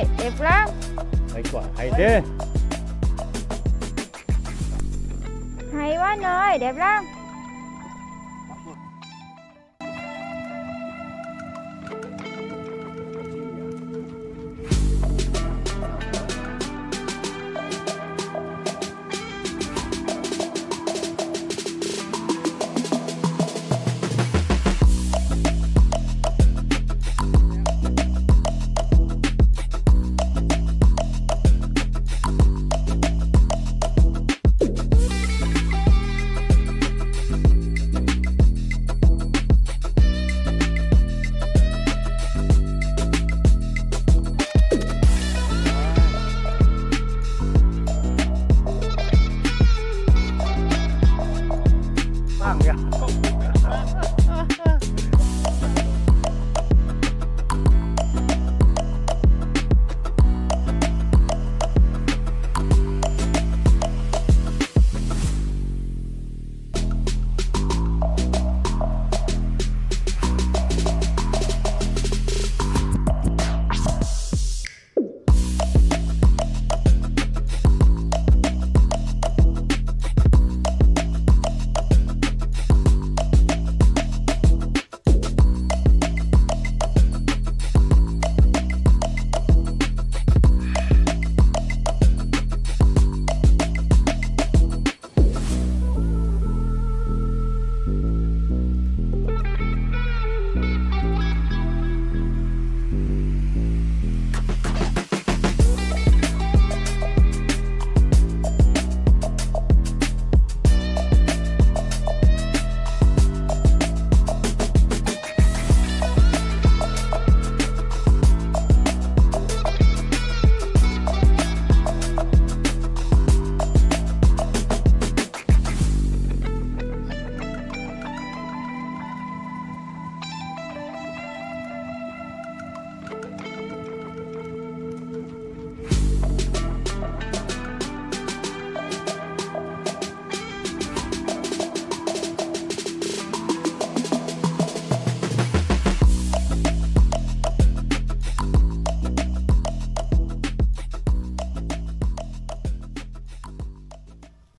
いエプランはい行くわはいではいわのいレプラン yeah.